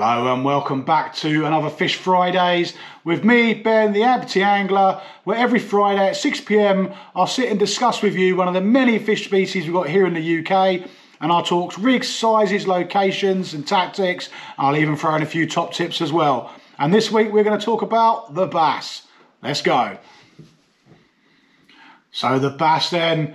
Hello and welcome back to another Fish Fridays with me, Ben, the Amputee Angler, where every Friday at 6pm I'll sit and discuss with you one of the many fish species we've got here in the UK and I'll talk rigs, sizes, locations and tactics. I'll even throw in a few top tips as well. And this week we're going to talk about the bass. Let's go. So the bass then,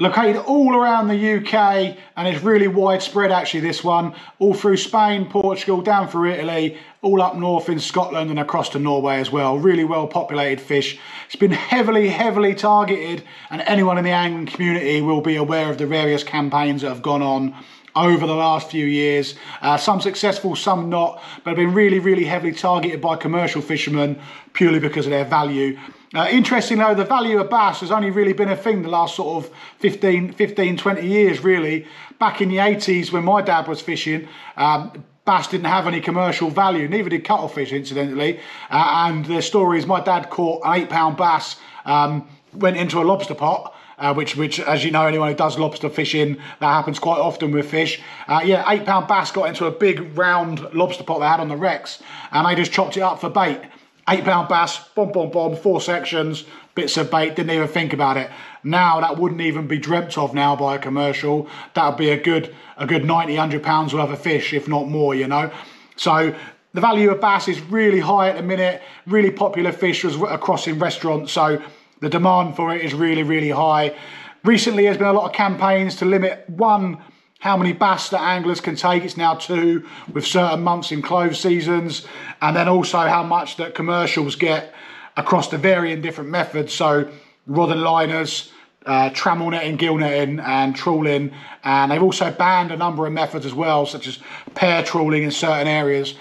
located all around the UK and it's really widespread actually this one. All through Spain Portugal down through Italy all up north in Scotland and across to Norway as well really well populated fish it's been heavily heavily targeted and anyone in the angling community will be aware of the various campaigns that have gone on over the last few years. Uh, some successful, some not, but have been really, really heavily targeted by commercial fishermen purely because of their value. Uh, interesting though, the value of bass has only really been a thing the last sort of 15, 15 20 years really. Back in the 80s when my dad was fishing, um, bass didn't have any commercial value, neither did cuttlefish incidentally. Uh, and the story is my dad caught an eight pound bass, um, went into a lobster pot, uh, which, which, as you know, anyone who does lobster fishing, that happens quite often with fish. Uh, yeah, eight pound bass got into a big round lobster pot they had on the wrecks, and they just chopped it up for bait. Eight pound bass, bomb, bomb, bomb, four sections, bits of bait, didn't even think about it. Now that wouldn't even be dreamt of now by a commercial. That would be a good, a good 90, 100 pounds worth of fish, if not more, you know. So the value of bass is really high at the minute, really popular fish across in restaurants. So the demand for it is really, really high. Recently, there's been a lot of campaigns to limit one, how many bass that anglers can take. It's now two with certain months in closed seasons. And then also how much that commercials get across the varying different methods. So rod and liners, uh, trammel netting, gill netting and trawling. And they've also banned a number of methods as well, such as pair trawling in certain areas.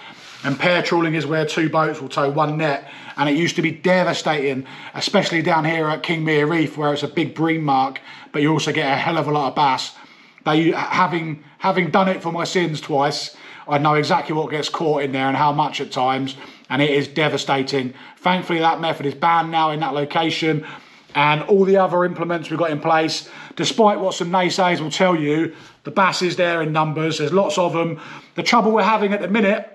And pair trawling is where two boats will tow one net. And it used to be devastating, especially down here at Kingmere Reef, where it's a big bream mark, but you also get a hell of a lot of bass. They, having, having done it for my sins twice, I know exactly what gets caught in there and how much at times, and it is devastating. Thankfully, that method is banned now in that location, and all the other implements we've got in place, despite what some naysayers will tell you, the bass is there in numbers, there's lots of them. The trouble we're having at the minute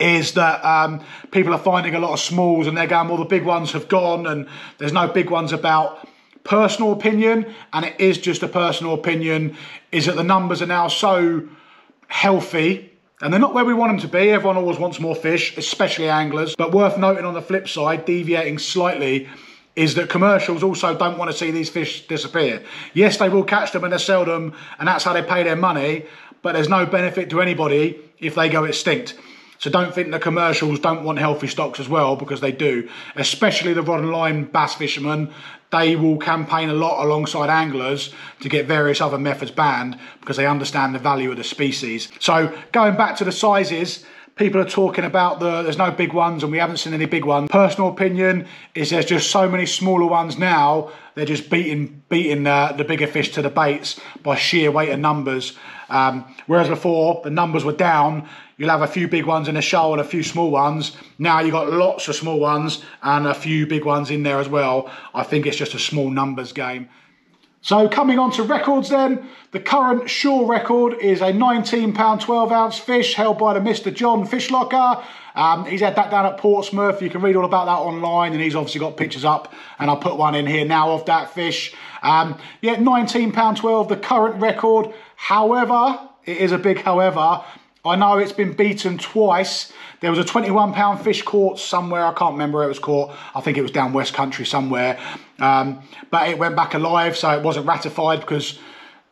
is that um, people are finding a lot of smalls and they're going, well, the big ones have gone and there's no big ones about. Personal opinion, and it is just a personal opinion, is that the numbers are now so healthy and they're not where we want them to be. Everyone always wants more fish, especially anglers. But worth noting on the flip side, deviating slightly, is that commercials also don't want to see these fish disappear. Yes, they will catch them and they sell them, and that's how they pay their money, but there's no benefit to anybody if they go extinct. So don't think the commercials don't want healthy stocks as well, because they do. Especially the rod and line bass fishermen, they will campaign a lot alongside anglers to get various other methods banned because they understand the value of the species. So going back to the sizes, people are talking about the there's no big ones and we haven't seen any big ones. Personal opinion is there's just so many smaller ones now. They're just beating beating uh, the bigger fish to the baits by sheer weight and numbers. Um, whereas before the numbers were down, you'll have a few big ones in a show and a few small ones. Now you've got lots of small ones and a few big ones in there as well. I think it's just a small numbers game. So coming on to records then, the current shore record is a 19 pound 12 ounce fish held by the Mr. John Fishlocker. Um, he's had that down at Portsmouth. You can read all about that online and he's obviously got pictures up and I'll put one in here now of that fish. Um, yeah, 19 pound 12, the current record. However, it is a big however, I know it's been beaten twice. There was a 21 pound fish caught somewhere. I can't remember where it was caught. I think it was down West Country somewhere. Um, but it went back alive, so it wasn't ratified because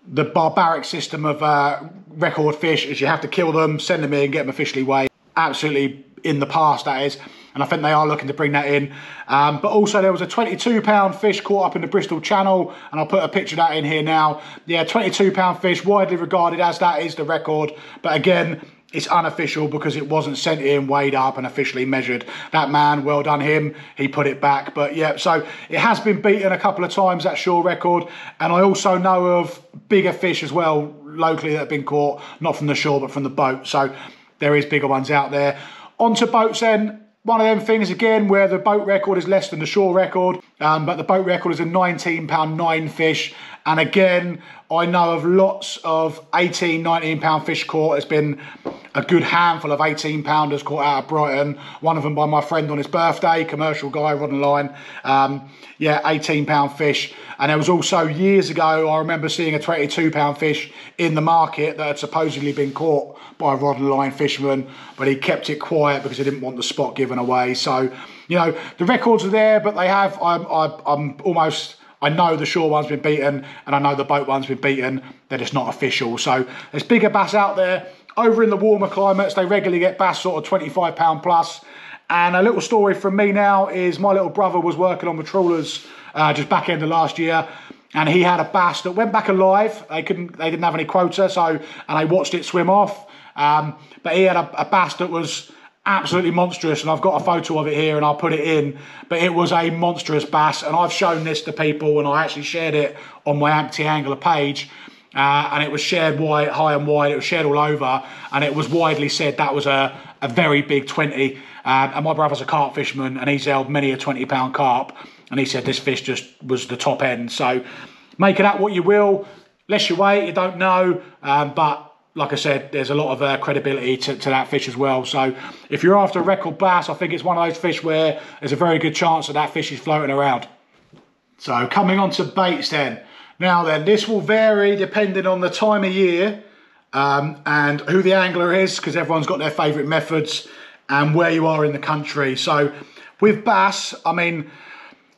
the barbaric system of uh, record fish is you have to kill them, send them in, get them officially weighed. Absolutely in the past, that is. And I think they are looking to bring that in. Um, but also there was a 22 pound fish caught up in the Bristol Channel. And I'll put a picture of that in here now. Yeah, 22 pound fish, widely regarded as that is the record. But again, it's unofficial because it wasn't sent in, weighed up and officially measured. That man, well done him, he put it back. But yeah, so it has been beaten a couple of times, that shore record. And I also know of bigger fish as well locally that have been caught, not from the shore, but from the boat. So there is bigger ones out there. Onto boats then, one of them things again where the boat record is less than the shore record. Um, but the boat record is a 19 pound nine fish. And again, I know of lots of 18, 19 pound fish caught. It's been a good handful of 18 pounders caught out of Brighton. One of them by my friend on his birthday, commercial guy, rod and line. Um, yeah, 18 pound fish. And there was also years ago, I remember seeing a 22 pound fish in the market that had supposedly been caught by a rod and line fisherman, but he kept it quiet because he didn't want the spot given away. So, you know, the records are there, but they have, I'm, I'm almost, I know the shore one's been beaten and I know the boat one's been beaten. They're just not official. So there's bigger bass out there. Over in the warmer climates, they regularly get bass sort of 25 pound plus. And a little story from me now is my little brother was working on the trawlers uh, just back end of last year and he had a bass that went back alive. They couldn't, they didn't have any quota, so and I watched it swim off. Um, but he had a, a, bass that was absolutely monstrous, and I've got a photo of it here, and I'll put it in. But it was a monstrous bass, and I've shown this to people, and I actually shared it on my Amputee Angler page. Uh, and it was shared wide, high and wide. It was shared all over, and it was widely said that was a, a very big 20. Uh, and my brother's a carp fisherman, and he's held many a 20 pound carp and he said this fish just was the top end. So make it up what you will. Less you weigh, you don't know. Um, but like I said, there's a lot of uh, credibility to, to, that fish as well. So if you're after a record bass, I think it's one of those fish where there's a very good chance that that fish is floating around. So coming on to baits then. Now then, this will vary depending on the time of year um, and who the angler is, because everyone's got their favourite methods and where you are in the country. So with bass, I mean,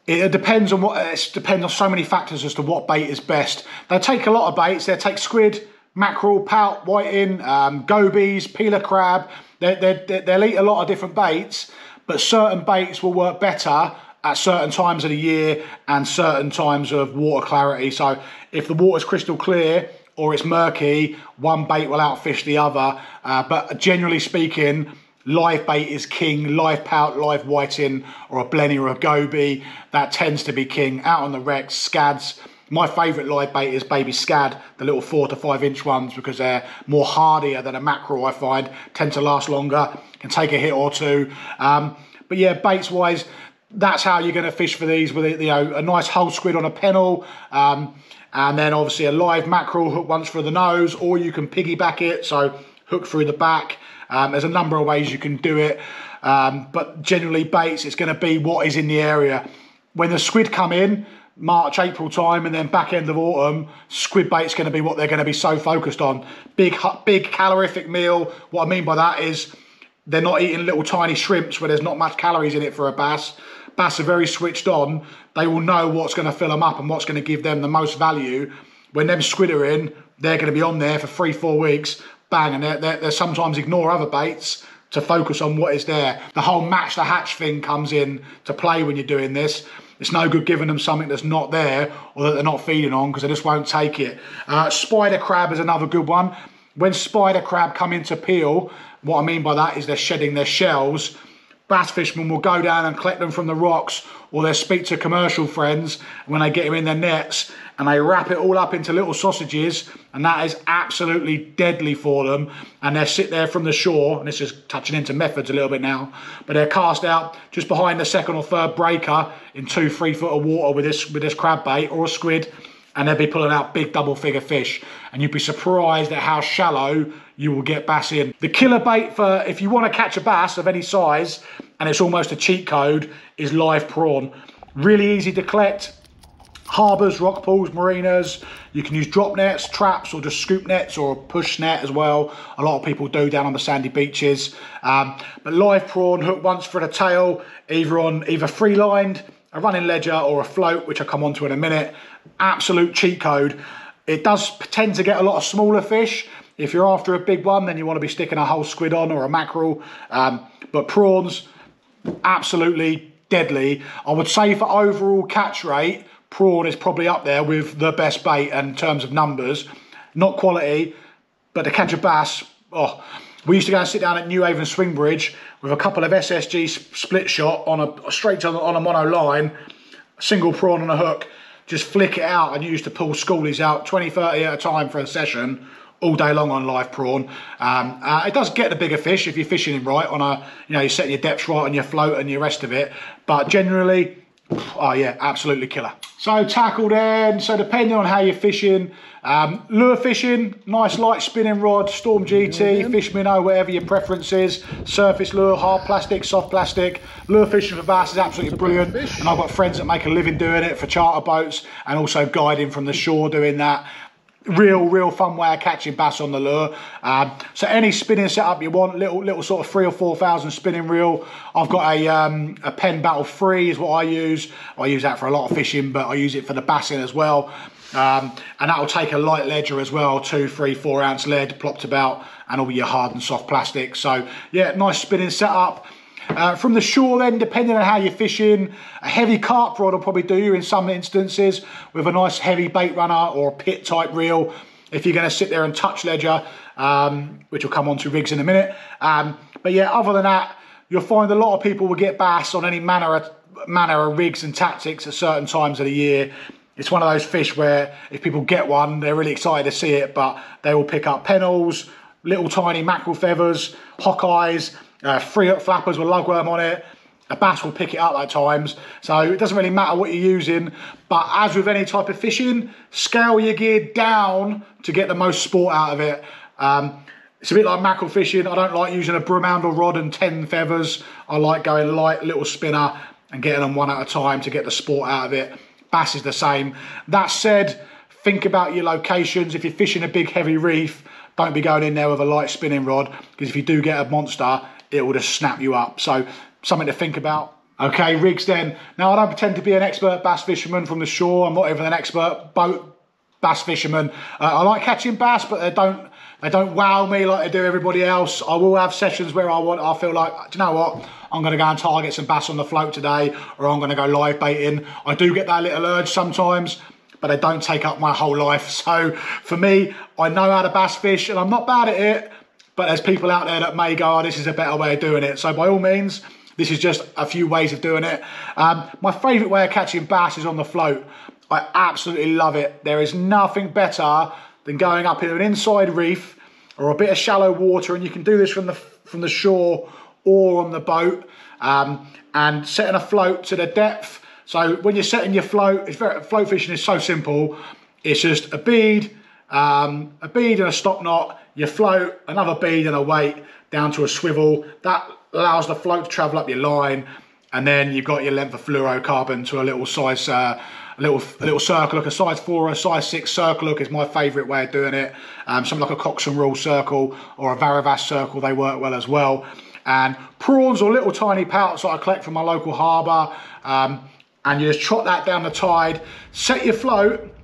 it depends on what it depends on so many factors as to what bait is best. They take a lot of baits. They take squid, mackerel, pout, whiting, um, gobies, peeler crab. They, they, they'll eat a lot of different baits, but certain baits will work better at certain times of the year and certain times of water clarity. So if the water's crystal clear or it's murky, one bait will outfish the other. Uh, but generally speaking, live bait is king, live pout, live whiting, or a blenny or a goby, that tends to be king. Out on the wrecks, scads. My favourite live bait is baby scad, the little four to five inch ones, because they're more hardier than a mackerel, I find, tend to last longer, can take a hit or two. Um, but yeah, baits wise, that's how you're going to fish for these with you know a nice whole squid on a pennel. Um, and then obviously a live mackerel hook once for the nose, or you can piggyback it, so hook through the back. Um, there's a number of ways you can do it, um, but generally baits, it's going to be what is in the area. When the squid come in, March, April time, and then back end of autumn, squid bait's going to be what they're going to be so focused on. Big, big calorific meal. What I mean by that is they're not eating little tiny shrimps where there's not much calories in it for a bass. Bass are very switched on. They will know what's going to fill them up and what's going to give them the most value. When them squid are in, they're going to be on there for three, four weeks bang, and they they sometimes ignore other baits to focus on what is there. The whole match the hatch thing comes in to play when you're doing this. It's no good giving them something that's not there or that they're not feeding on because they just won't take it. Uh, spider crab is another good one. When spider crab come into peel, what I mean by that is they're shedding their shells. Bass fishermen will go down and collect them from the rocks or they'll speak to commercial friends when they get them in their nets and they wrap it all up into little sausages and that is absolutely deadly for them. And they sit there from the shore and this is touching into methods a little bit now but they're cast out just behind the second or third breaker in two three foot of water with this with this crab bait or a squid and they'd be pulling out big double figure fish and you'd be surprised at how shallow you will get bass in. The killer bait for if you want to catch a bass of any size and it's almost a cheat code is live prawn. Really easy to collect, harbours, rock pools, marinas. You can use drop nets, traps, or just scoop nets or a push net as well. A lot of people do down on the sandy beaches. Um, but live prawn, hook once for the tail, either on either free lined, a running ledger, or a float, which I'll come on to in a minute. Absolute cheat code. It does tend to get a lot of smaller fish. If you're after a big one, then you want to be sticking a whole squid on or a mackerel. Um, but prawns, absolutely deadly. I would say for overall catch rate, prawn is probably up there with the best bait in terms of numbers. Not quality, but to catch a bass, oh, we used to go and sit down at Newhaven Swing Bridge with a couple of SSG split shot on a straight on, on a mono line, single prawn on a hook, just flick it out and you used to pull schoolies out 20, 30 at a time for a session all day long on live prawn. Um, uh, it does get the bigger fish if you're fishing it right on a, you know, you're setting your depths right on your float and your rest of it. But generally, Oh yeah, absolutely killer. So tackle then, so depending on how you're fishing, um, lure fishing, nice light spinning rod, Storm GT, fish minnow, whatever your preference is. Surface lure, hard plastic, soft plastic. Lure fishing for bass is absolutely brilliant. And I've got friends that make a living doing it for charter boats and also guiding from the shore doing that real, real fun way of catching bass on the lure. Um, so any spinning setup you want, little, little sort of three or four thousand spinning reel. I've got a um, a Penn Battle Three is what I use. I use that for a lot of fishing, but I use it for the bassing as well. Um, and that'll take a light ledger as well, two, three, four ounce lead plopped about, and all your hard and soft plastic. So yeah, nice spinning setup. Uh, from the shore then, depending on how you're fishing, a heavy carp rod will probably do you in some instances with a nice heavy bait runner or a pit type reel. If you're going to sit there and touch ledger, um, which will come on to rigs in a minute. Um, but yeah, other than that, you'll find a lot of people will get bass on any manner of, manner of rigs and tactics at certain times of the year. It's one of those fish where if people get one, they're really excited to see it, but they will pick up pennels, little tiny mackerel feathers, Hokkais, uh, free up flappers with lugworm on it. A bass will pick it up at times. So it doesn't really matter what you're using. But as with any type of fishing, scale your gear down to get the most sport out of it. Um, it's a bit like mackerel fishing. I don't like using a broom handle rod and 10 feathers. I like going light, little spinner and getting them one at a time to get the sport out of it. Bass is the same. That said, think about your locations. If you're fishing a big heavy reef, don't be going in there with a light spinning rod because if you do get a monster, it will just snap you up. So something to think about. Okay, rigs then. Now I don't pretend to be an expert bass fisherman from the shore. I'm not even an expert boat bass fisherman. Uh, I like catching bass, but they don't they don't wow me like they do everybody else. I will have sessions where I want. I feel like, do you know what? I'm going to go and target some bass on the float today, or I'm going to go live baiting. I do get that little urge sometimes, but they don't take up my whole life. So for me, I know how to bass fish, and I'm not bad at it. But there's people out there that may go, oh, this is a better way of doing it. So by all means, this is just a few ways of doing it. Um, my favourite way of catching bass is on the float. I absolutely love it. There is nothing better than going up in an inside reef or a bit of shallow water, and you can do this from the from the shore or on the boat, um, and setting a float to the depth. So when you're setting your float, it's very, float fishing is so simple. It's just a bead, um, a bead and a stop knot, you float another bead and a weight down to a swivel. That allows the float to travel up your line. And then you've got your length of fluorocarbon to a little size, uh, a little a little circle hook, a size four or a size six circle hook is my favourite way of doing it. Um, something like a Cox and Rawle circle or a Varivas circle, they work well as well. And prawns or little tiny pouts that I collect from my local harbour. Um, and you just trot that down the tide, set your float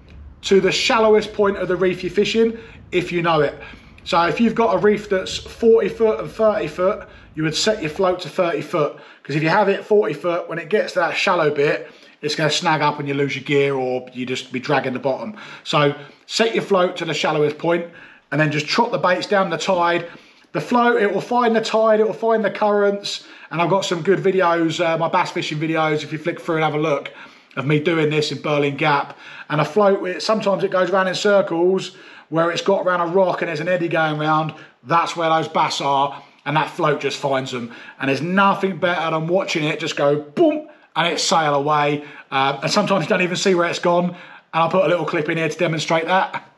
to the shallowest point of the reef you're fishing, if you know it. So if you've got a reef that's 40 foot and 30 foot, you would set your float to 30 foot. Because if you have it 40 foot, when it gets to that shallow bit, it's going to snag up and you lose your gear or you just be dragging the bottom. So set your float to the shallowest point and then just trot the baits down the tide. The float, it will find the tide, it will find the currents. And I've got some good videos, uh, my bass fishing videos, if you flick through and have a look, of me doing this in Birling Gap. And a float, sometimes it goes around in circles, where it's got around a rock and there's an eddy going around, that's where those bass are, and that float just finds them. And there's nothing better than watching it just go boom and it sail away. Uh, and sometimes you don't even see where it's gone. And I'll put a little clip in here to demonstrate that.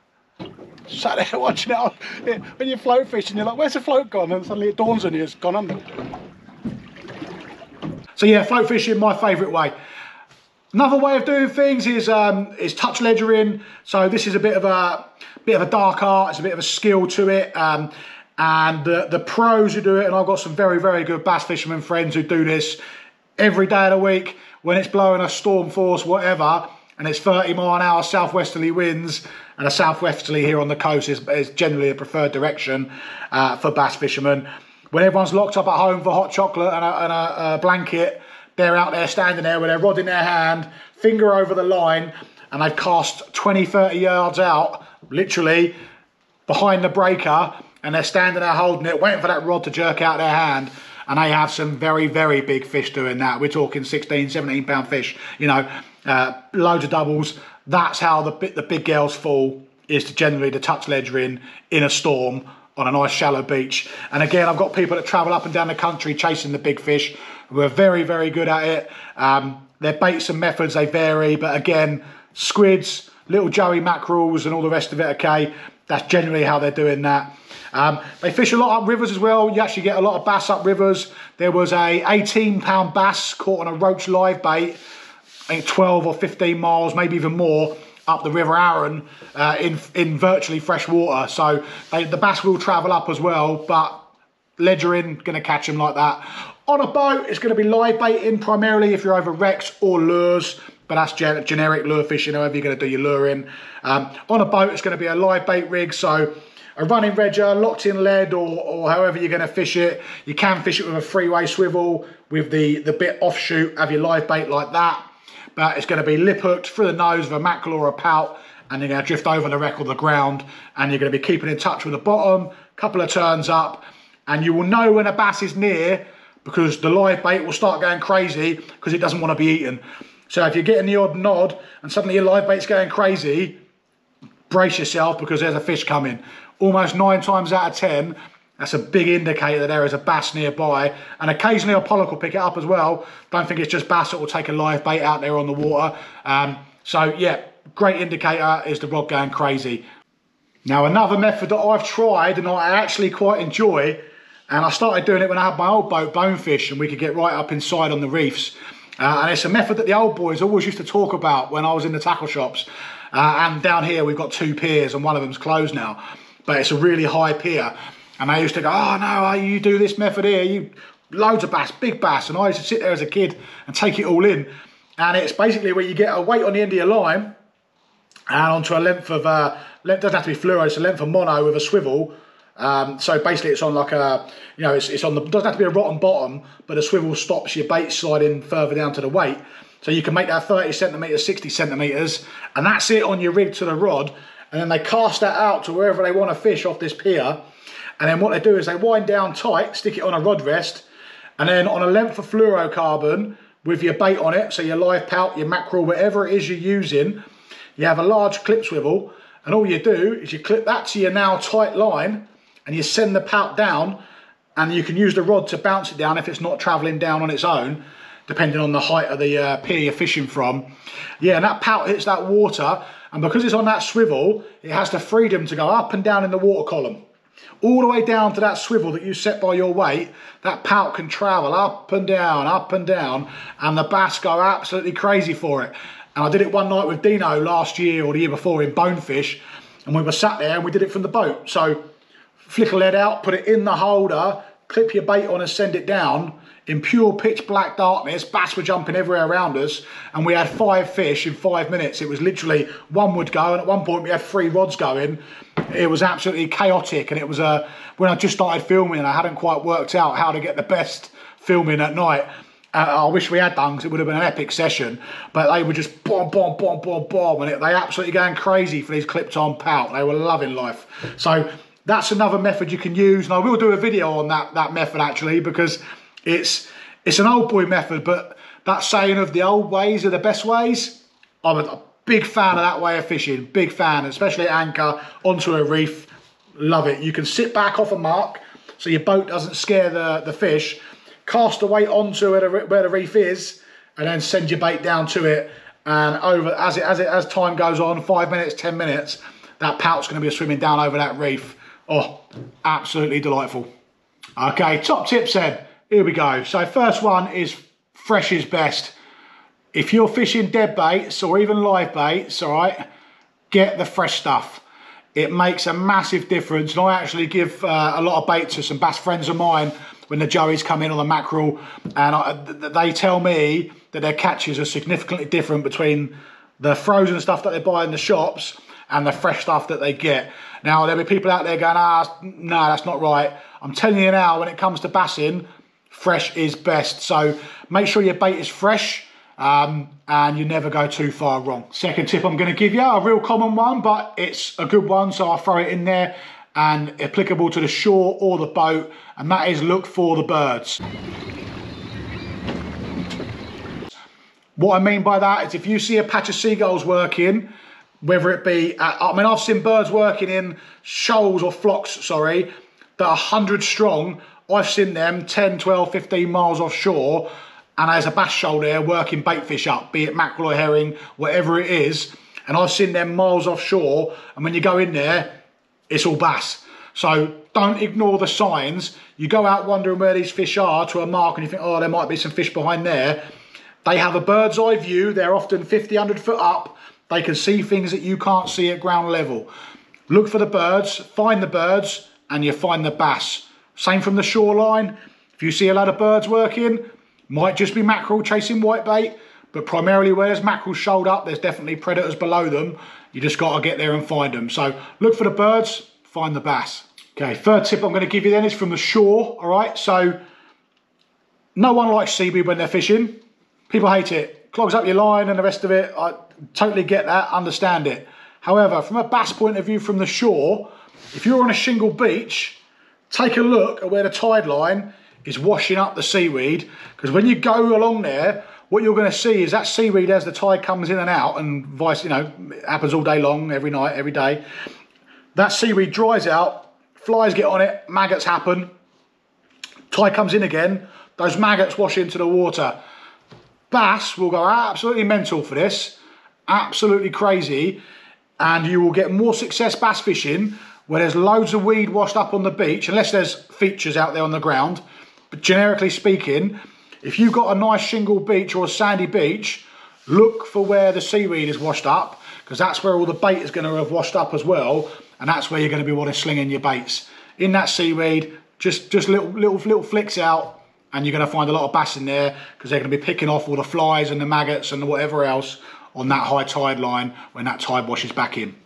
Sat there watching it when you float fishing, you're like, where's the float gone? And suddenly it dawns on you, it's gone under. So yeah, float fishing, my favourite way. Another way of doing things is um, is touch ledgering. So this is a bit of a bit of a dark art. It's a bit of a skill to it. Um, and the, the pros who do it, and I've got some very, very good bass fishermen friends who do this every day of the week when it's blowing a storm force, whatever, and it's 30 mile an hour southwesterly winds, and a southwesterly here on the coast is, is generally a preferred direction uh, for bass fishermen. When everyone's locked up at home for hot chocolate and a, and a, a blanket, they're out there standing there with their rod in their hand, finger over the line, and they've cast 20, 30 yards out, literally behind the breaker, and they're standing there holding it, waiting for that rod to jerk out their hand. And they have some very, very big fish doing that. We're talking 16, 17 pound fish, you know, uh, loads of doubles. That's how the, the big girls fall, is to generally to touch ledger in, in a storm on a nice shallow beach. And again, I've got people that travel up and down the country chasing the big fish who are very, very good at it. Um, their baits and methods, they vary, but again, squids, little joey mackerels and all the rest of it, okay, that's generally how they're doing that. Um, they fish a lot up rivers as well. You actually get a lot of bass up rivers. There was a 18 pound bass caught on a roach live bait, I think 12 or 15 miles, maybe even more, up the River Arun uh, in, in virtually fresh water. So they, the bass will travel up as well, but ledgering, gonna catch them like that. On a boat, it's gonna be live baiting primarily if you're over wrecks or lures, but that's gen generic lure fishing, however you're gonna do your luring. Um, on a boat, it's gonna be a live bait rig, so a running ledger, locked in lead, or, or however you're gonna fish it. You can fish it with a three-way swivel, with the, the bit offshoot, have your live bait like that. But it's gonna be lip hooked through the nose of a mackerel or a pout, and you're gonna drift over the wreck or the ground, and you're gonna be keeping in touch with the bottom, couple of turns up, and you will know when a bass is near because the live bait will start going crazy because it doesn't want to be eaten. So if you're getting the odd nod and suddenly your live bait's going crazy, brace yourself because there's a fish coming. Almost nine times out of 10, that's a big indicator that there is a bass nearby. And occasionally a pollock will pick it up as well. Don't think it's just bass that will take a live bait out there on the water. Um, so yeah, great indicator is the rod going crazy. Now another method that I've tried and I actually quite enjoy and I started doing it when I had my old boat, Bonefish, and we could get right up inside on the reefs. Uh, and it's a method that the old boys always used to talk about when I was in the tackle shops. Uh, and down here we've got two piers and one of them's closed now. But it's a really high pier. And they used to go, oh no, you do this method here, you loads of bass, big bass. And I used to sit there as a kid and take it all in. And it's basically where you get a weight on the end of your line and onto a length of, uh, length, doesn't have to be fluoro, it's a length of mono with a swivel um, so basically, it's on like a, you know, it's, it's on the, doesn't have to be a rotten bottom, but a swivel stops your bait sliding further down to the weight. So you can make that 30 centimetres, 60 centimetres, and that's it on your rig to the rod. And then they cast that out to wherever they want to fish off this pier. And then what they do is they wind down tight, stick it on a rod rest, and then on a length of fluorocarbon with your bait on it, so your live pout, your mackerel, whatever it is you're using, you have a large clip swivel, and all you do is you clip that to your now tight line, and you send the pout down and you can use the rod to bounce it down if it's not traveling down on its own depending on the height of the uh, pier you're fishing from. Yeah and that pout hits that water and because it's on that swivel it has the freedom to go up and down in the water column. All the way down to that swivel that you set by your weight that pout can travel up and down up and down and the bass go absolutely crazy for it. And I did it one night with Dino last year or the year before in Bonefish and we were sat there and we did it from the boat. So flick a lead out, put it in the holder, clip your bait on and send it down. In pure pitch black darkness, bass were jumping everywhere around us, and we had five fish in five minutes. It was literally one would go, and at one point we had three rods going. It was absolutely chaotic, and it was a uh, when I just started filming, I hadn't quite worked out how to get the best filming at night. Uh, I wish we had done because it would have been an epic session. But they were just bomb, bomb, bomb, bomb, bomb, and it, they absolutely going crazy for these clipped on pout. They were loving life. So that's another method you can use. And I will do a video on that, that method actually, because it's, it's an old boy method, but that saying of the old ways are the best ways, I'm a big fan of that way of fishing, big fan, especially anchor, onto a reef, love it. You can sit back off a mark, so your boat doesn't scare the, the fish, cast the weight onto where the, where the reef is, and then send your bait down to it. And over as it as it as time goes on, five minutes, ten minutes, that pout's going to be swimming down over that reef Oh, absolutely delightful. Okay, top tips then. Here we go. So first one is fresh is best. If you're fishing dead baits or even live baits, all right, get the fresh stuff. It makes a massive difference. And I actually give uh, a lot of bait to some bass friends of mine when the joeys come in on the mackerel and I, they tell me that their catches are significantly different between the frozen stuff that they buy in the shops and the fresh stuff that they get. Now, there'll be people out there going, ah, no, that's not right. I'm telling you now, when it comes to bassing, fresh is best. So make sure your bait is fresh um, and you never go too far wrong. Second tip I'm going to give you, a real common one, but it's a good one, so I'll throw it in there and applicable to the shore or the boat, and that is look for the birds. What I mean by that is if you see a patch of seagulls working, whether it be, at, I mean, I've seen birds working in shoals or flocks, sorry, that are 100 strong. I've seen them 10, 12, 15 miles offshore and there's a bass shoal there working bait fish up, be it mackerel or herring, whatever it is. And I've seen them miles offshore, and when you go in there, it's all bass. So don't ignore the signs. You go out wondering where these fish are to a mark and you think, oh, there might be some fish behind there. They have a bird's eye view. They're often 50, 100 foot up. They can see things that you can't see at ground level. Look for the birds, find the birds, and you find the bass. Same from the shoreline. If you see a lot of birds working, might just be mackerel chasing whitebait, but primarily where there's mackerel shoaled up, there's definitely predators below them. You just got to get there and find them. So look for the birds, find the bass. Okay, third tip I'm going to give you then is from the shore, all right? So no one likes seaweed when they're fishing. People hate it. Clogs up your line and the rest of it. I totally get that, understand it. However, from a bass point of view from the shore, if you're on a shingle beach, take a look at where the tide line is washing up the seaweed because when you go along there, what you're going to see is that seaweed as the tide comes in and out and vice, you know, happens all day long, every night, every day. That seaweed dries out, flies get on it, maggots happen, tide comes in again, those maggots wash into the water. Bass will go absolutely mental for this, absolutely crazy, and you will get more success bass fishing where there's loads of weed washed up on the beach, unless there's features out there on the ground. But generically speaking, if you've got a nice shingle beach or a sandy beach, look for where the seaweed is washed up, because that's where all the bait is going to have washed up as well, and that's where you're going to be wanting to sling in your baits. In that seaweed, just, just little, little, little flicks out, and you're going to find a lot of bass in there, because they're going to be picking off all the flies and the maggots and whatever else on that high tide line when that tide washes back in.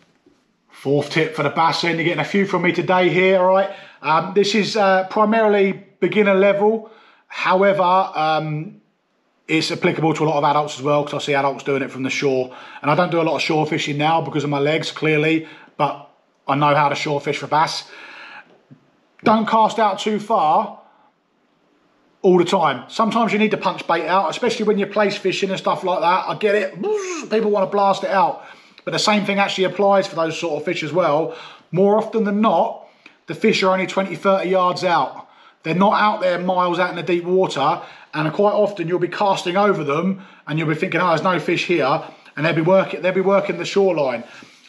Fourth tip for the bass end, you're getting a few from me today here, all right? Um, this is uh, primarily beginner level. However, um, it's applicable to a lot of adults as well because I see adults doing it from the shore. And I don't do a lot of shore fishing now because of my legs, clearly, but I know how to shore fish for bass. Don't cast out too far all the time. Sometimes you need to punch bait out, especially when you're plaice fishing and stuff like that. I get it. People want to blast it out. But the same thing actually applies for those sort of fish as well. More often than not, the fish are only 20, 30 yards out. They're not out there miles out in the deep water. And quite often you'll be casting over them and you'll be thinking, oh, there's no fish here. And they'll be working, they'll be working the shoreline.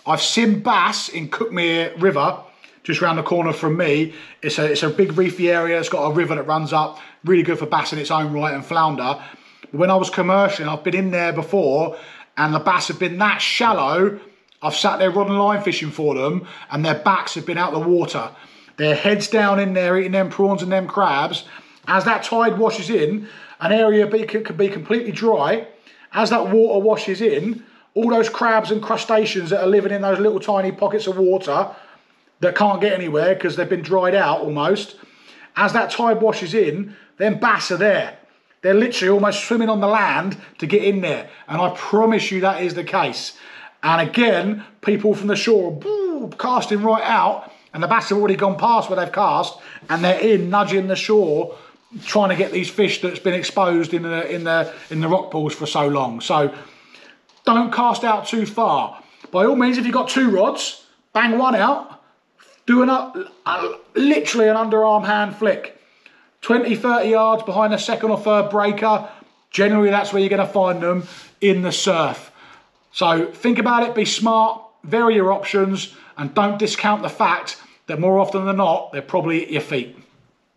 I've seen bass in Cuckmere River, just around the corner from me. It's a, it's a big reefy area. It's got a river that runs up. Really good for bass in its own right and flounder. When I was commercial, I've been in there before and the bass have been that shallow, I've sat there rod and line fishing for them and their backs have been out the water. Their heads down in there eating them prawns and them crabs. As that tide washes in, an area be, can be completely dry. As that water washes in, all those crabs and crustaceans that are living in those little tiny pockets of water that can't get anywhere because they've been dried out almost, as that tide washes in, then bass are there. They're literally almost swimming on the land to get in there. And I promise you that is the case. And again, people from the shore are casting right out and the bass have already gone past where they've cast and they're in nudging the shore trying to get these fish that's been exposed in the in the in the rock pools for so long. So don't cast out too far. By all means, if you've got two rods, bang one out, do an, uh, literally an underarm hand flick. 20, 30 yards behind a second or third breaker. Generally, that's where you're going to find them in the surf. So think about it, be smart, vary your options, and don't discount the fact that more often than not, they're probably at your feet.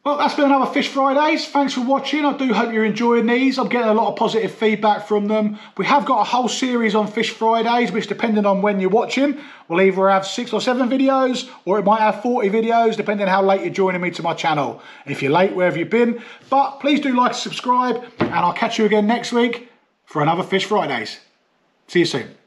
Well, that's been another Fish Fridays. Thanks for watching. I do hope you're enjoying these. I'm getting a lot of positive feedback from them. We have got a whole series on Fish Fridays, which depending on when you're watching, will either have six or seven videos, or it might have 40 videos, depending how late you're joining me to my channel. If you're late, where have you been? But please do like and subscribe, and I'll catch you again next week for another Fish Fridays. See you soon.